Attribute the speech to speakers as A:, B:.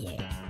A: Yeah.